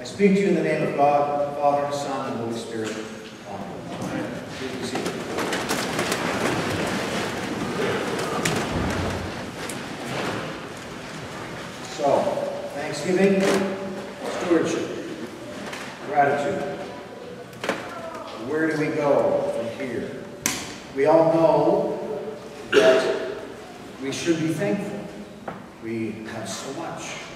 I speak to you in the name of God, Father, Son, and Holy Spirit. Amen. So, Thanksgiving, stewardship, gratitude. Where do we go from here? We all know that we should be thankful. We have so much.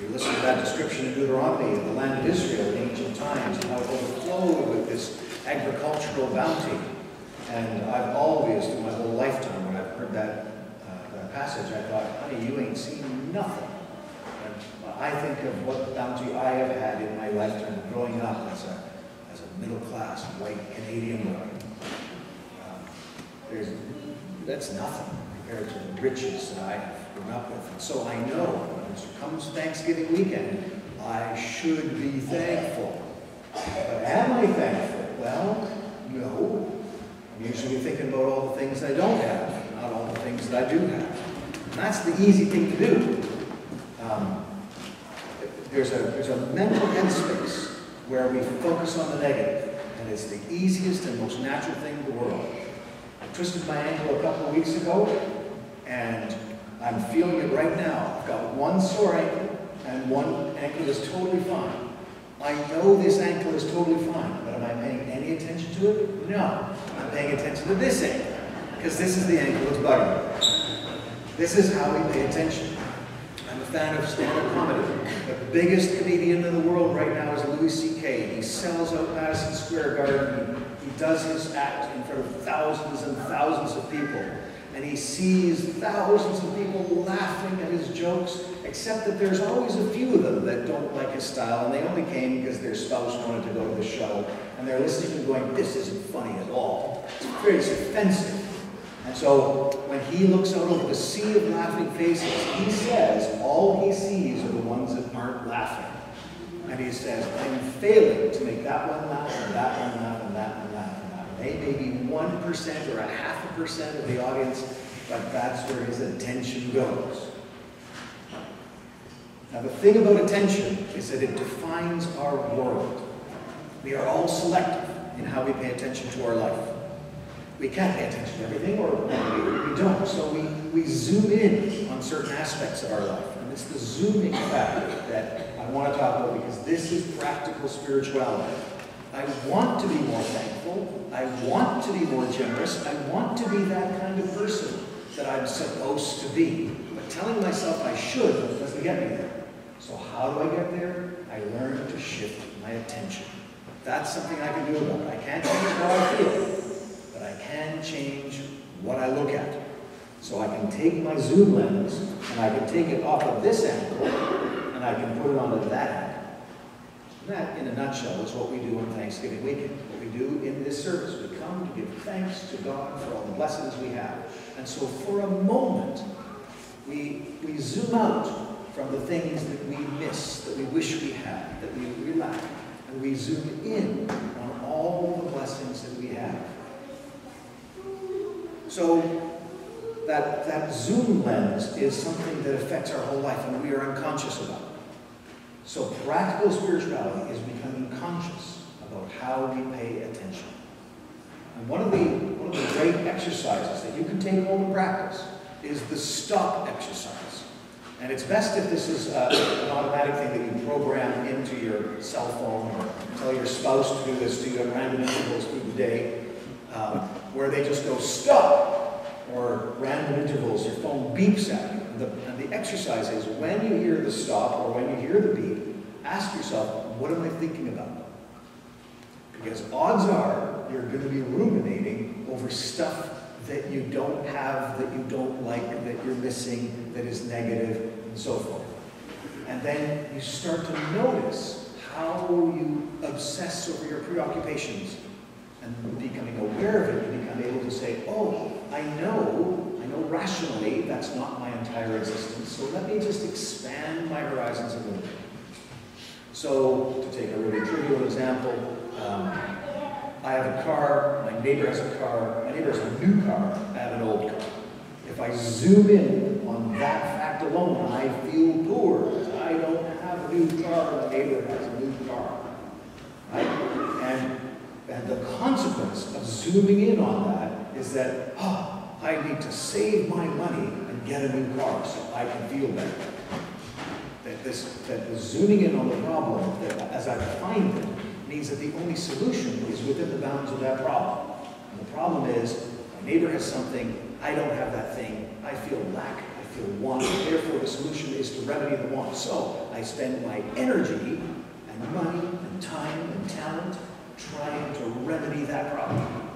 We listen to that description in Deuteronomy of the land of Israel in ancient times and how it overflowed with this agricultural bounty. And I've always, through my whole lifetime, when I've heard that, uh, that passage, I thought, honey, you ain't seen nothing. And I think of what bounty I have had in my lifetime growing up as a, as a middle-class white Canadian boy. Um, there's, that's nothing compared to the riches that I have grown up with. And so I know when it comes Thanksgiving weekend, I should be thankful. But am I thankful? Well, no. I'm usually thinking about all the things I don't have, not all the things that I do have. And that's the easy thing to do. Um, there's, a, there's a mental headspace where we focus on the negative, and it's the easiest and most natural thing in the world. I twisted my ankle a couple of weeks ago, and I'm feeling it right now. I've got one sore ankle, and one ankle is totally fine. I know this ankle is totally fine, but am I paying any attention to it? No. I'm paying attention to this ankle, because this is the ankle that's bugging me. This is how we pay attention. I'm a fan of stand-up comedy. The biggest comedian in the world right now is Louis C.K. He sells out Madison Square Garden. He, he does his act in front of thousands and thousands of people and he sees thousands of people laughing at his jokes, except that there's always a few of them that don't like his style, and they only came because their spouse wanted to go to the show, and they're listening and going, this isn't funny at all. It's very offensive. And so when he looks out over the sea of laughing faces, he says all he sees are the ones that aren't laughing. And he says, I'm failing to make that one laugh, and that one laugh, and that one laugh. They may be 1% or a half a percent of the audience, but that's where his attention goes. Now the thing about attention is that it defines our world. We are all selective in how we pay attention to our life. We can't pay attention to everything, or we, we don't. So we, we zoom in on certain aspects of our life. And it's the zooming factor that I want to talk about because this is practical spirituality. I want to be more thankful. I want to be more generous. I want to be that kind of person that I'm supposed to be. But telling myself I should doesn't get me there. So how do I get there? I learn to shift my attention. That's something I can do about it. I can't change how I feel, but I can change what I look at. So I can take my zoom lens and I can take it off of this angle and I can put it onto that That, in a nutshell, is what we do on Thanksgiving weekend. What we do in this service. We come to give thanks to God for all the blessings we have. And so for a moment, we, we zoom out from the things that we miss, that we wish we had, that we, we lack. And we zoom in on all the blessings that we have. So that, that zoom lens is something that affects our whole life and we are unconscious about. So practical spirituality is becoming conscious about how we pay attention. And one of the, one of the great exercises that you can take home and practice is the stop exercise. And it's best if this is uh, an automatic thing that you program into your cell phone or tell your spouse to do this to you at random intervals through the day, um, where they just go stop, or random intervals, your phone beeps at you. And the, and the exercise is when you hear the stop or when you hear the beep, ask yourself, what am I thinking about? Because odds are you're going to be ruminating over stuff that you don't have, that you don't like, that you're missing, that is negative, and so forth. And then you start to notice how you obsess over your preoccupations. And becoming aware of it, you become able to say, oh, I know I know rationally that's not my entire existence, so let me just expand my horizons a little bit. So, to take a really trivial example, um, I have a car, my neighbor has a car, my neighbor has a new car, I have an old car. If I zoom in on that fact alone, I feel poor. I don't have a new car, my neighbor has a new car. Right? And, and the consequence of zooming in on that is that, oh, I need to save my money and get a new car so I can feel better. That this, that the zooming in on the problem, that as I find it, means that the only solution is within the bounds of that problem. And the problem is, my neighbor has something, I don't have that thing, I feel lack, I feel want, therefore the solution is to remedy the want. So I spend my energy and money and time and talent trying to remedy that problem.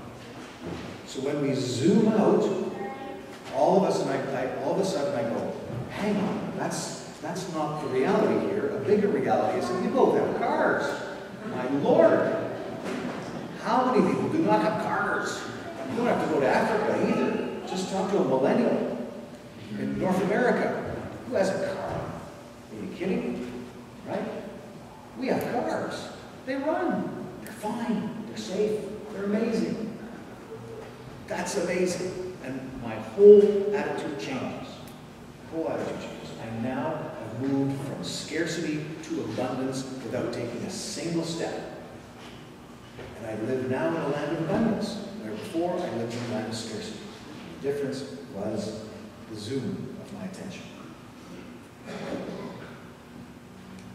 So when we zoom out, all of us, and I, I, all of a sudden I go, hang on, that's, that's not the reality here. A bigger reality is that we both have cars. My Lord, how many people do not have cars? You don't have to go to Africa either. Just talk to a millennial in North America. Who has a car? Are you kidding? Right? We have cars. They run. They're fine. They're safe. They're amazing. That's amazing. And my whole attitude changes. Whole attitude changes. I now have moved from scarcity to abundance without taking a single step. And I live now in a land of abundance, where before I lived in a land of scarcity. The difference was the zoom of my attention.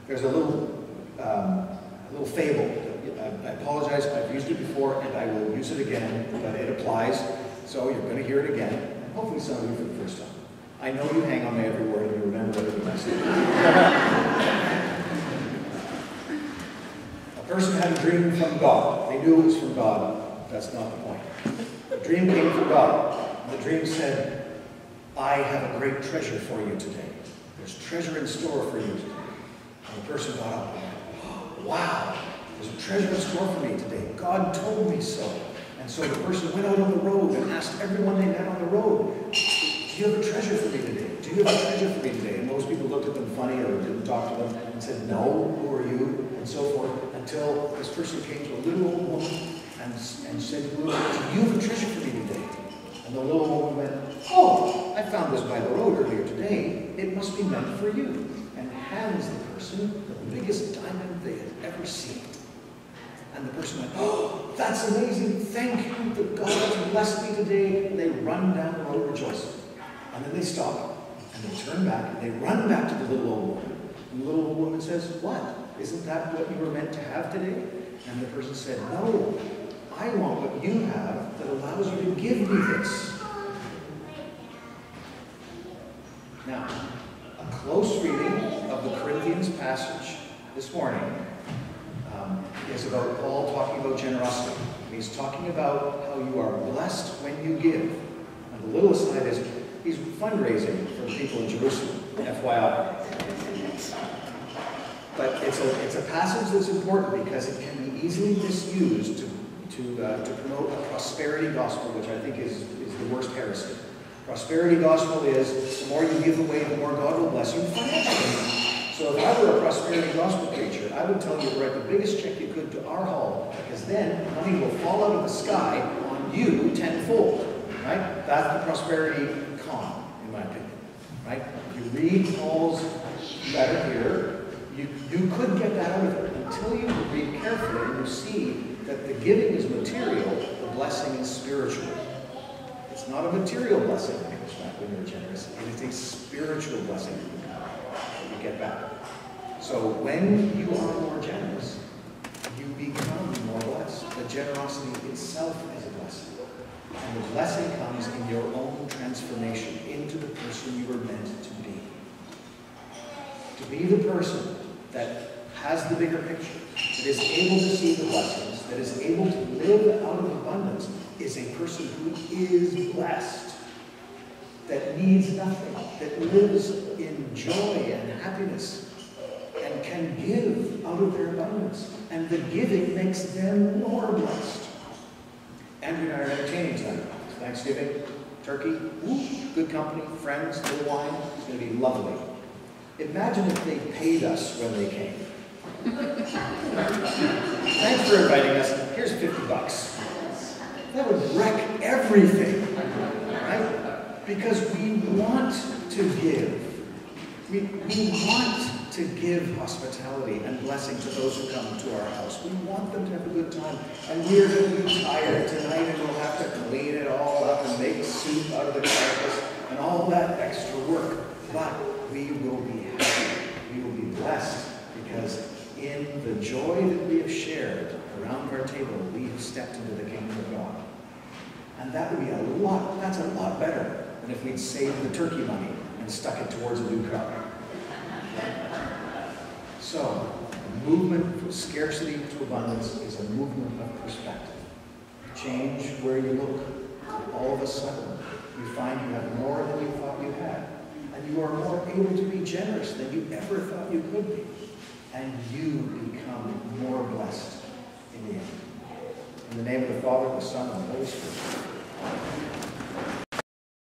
There's a little, um, a little fable. I apologize, I've used it before and I will use it again, but it applies. So you're going to hear it again, hopefully some of you for the first time. I know you hang on my every word and you remember I say. a person had a dream from God. They knew it was from God. That's not the point. The dream came from God. The dream said, I have a great treasure for you today. There's treasure in store for you today. And the person got up and went, wow, there's a treasure in store for me today. God told me so. And so the person went out on the road and asked everyone they met on the road, you have a treasure for me today? Do you have a treasure for me today? And most people looked at them funny or didn't talk to them and said, no, who are you? And so forth, until this person came to a little old woman and, and said do you have a treasure for me today? And the little woman went, oh, I found this by the road earlier today. It must be meant for you. And hands the person the biggest diamond they had ever seen. And the person went, oh, that's amazing. Thank you that God has blessed me today. And they run down the road rejoicing. And then they stop. And they turn back. And they run back to the little old woman. And the little old woman says, what? Isn't that what you were meant to have today? And the person said, no. I want what you have that allows you to give me this. Now, a close reading of the Corinthians passage this morning um, is about Paul talking about generosity. He's talking about how you are blessed when you give. And the little aside is he's fundraising for people in Jerusalem, FYI. But it's a, it's a passage that's important because it can be easily misused to, to, uh, to promote a prosperity gospel, which I think is, is the worst heresy. Prosperity gospel is the more you give away, the more God will bless you financially. So if I were a prosperity gospel preacher, I would tell you to write the biggest check you could to our hall, because then money will fall out of the sky on you tenfold. Right? That's the prosperity con, in my opinion. Right? You read Paul's letter here, you, you could get that out of it until you read carefully and you see that the giving is material, the blessing is spiritual. It's not a material blessing that comes back when you're generous. It is a spiritual blessing that you get back. So when you are more generous, you become more blessed. The generosity itself is a blessing. And the blessing comes in your own transformation into the person you were meant to be. To be the person that has the bigger picture, that is able to see the blessings, that is able to live out of abundance, is a person who is blessed that needs nothing, that lives in joy and happiness, and can give out of their abundance. And the giving makes them more blessed. Andrew and I are entertaining tonight. Thanksgiving, turkey, good company, friends, little wine. It's going to be lovely. Imagine if they paid us when they came. Thanks for inviting us. Here's 50 bucks. That would wreck everything. Right? because we want to give. We, we want to give hospitality and blessing to those who come to our house. We want them to have a good time. And we're going to be tired tonight and we'll have to clean it all up and make soup out of the carcass and all that extra work. But we will be happy. We will be blessed because in the joy that we have shared around our table, we have stepped into the kingdom of God. And that would be a lot, that's a lot better than if we'd saved the turkey money and stuck it towards a new car. So, a movement from scarcity to abundance is a movement of perspective. Change where you look. All of a sudden, you find you have more than you thought you had. And you are more able to be generous than you ever thought you could be. And you become more blessed in the end. In the name of the Father, the Son, and the Holy Spirit.